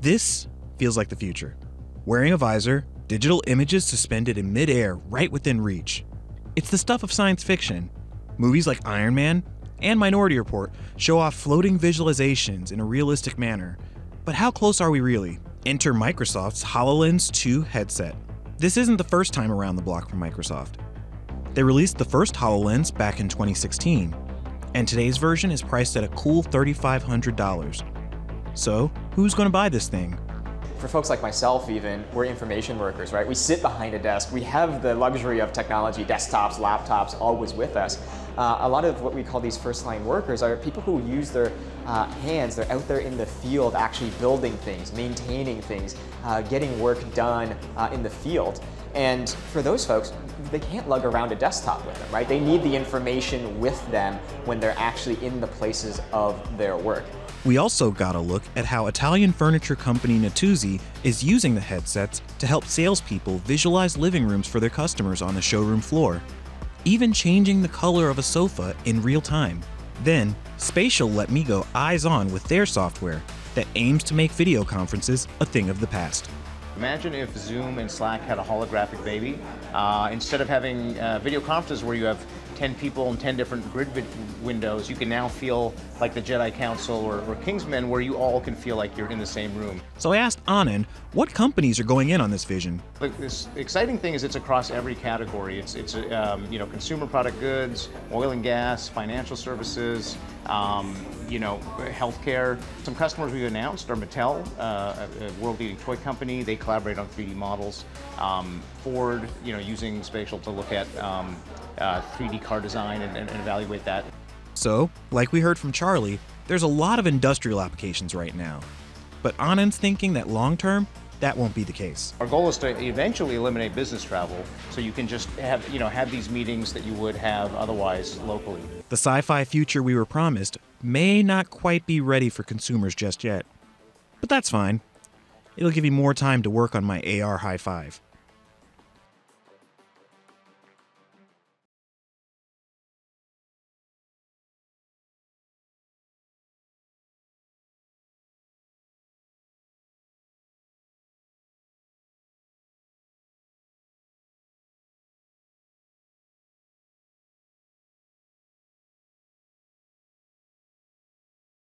This feels like the future. Wearing a visor, digital images suspended in midair right within reach. It's the stuff of science fiction. Movies like Iron Man and Minority Report show off floating visualizations in a realistic manner. But how close are we really? Enter Microsoft's HoloLens 2 headset. This isn't the first time around the block from Microsoft. They released the first HoloLens back in 2016, and today's version is priced at a cool $3,500. So, who's going to buy this thing? For folks like myself even, we're information workers, right? We sit behind a desk. We have the luxury of technology, desktops, laptops, always with us. Uh, a lot of what we call these first line workers are people who use their uh, hands. They're out there in the field actually building things, maintaining things, uh, getting work done uh, in the field. And for those folks, they can't lug around a desktop with them, right? They need the information with them when they're actually in the places of their work. We also got a look at how Italian furniture company Natuzzi is using the headsets to help salespeople visualize living rooms for their customers on the showroom floor, even changing the color of a sofa in real time. Then, Spatial let me go eyes on with their software that aims to make video conferences a thing of the past. Imagine if Zoom and Slack had a holographic baby. Uh, instead of having uh, video conferences where you have 10 people in 10 different grid windows, you can now feel like the Jedi Council or, or, Kingsman where you all can feel like you're in the same room. So I asked Anand what companies are going in on this vision. Look, this exciting thing is it's across every category. It's, it's um, you know, consumer product goods, oil and gas, financial services, um, you know, healthcare. Some customers we've announced are Mattel, uh, a world-leading toy company. They collaborate on 3D models. Um, Ford, you know, using spatial to look at um, uh, 3D car design and, and, and evaluate that. So, like we heard from Charlie, there's a lot of industrial applications right now. But Anand's thinking that long term, that won't be the case. Our goal is to eventually eliminate business travel so you can just have, you know, have these meetings that you would have otherwise locally. The sci-fi future we were promised may not quite be ready for consumers just yet. But that's fine. It'll give me more time to work on my AR high five.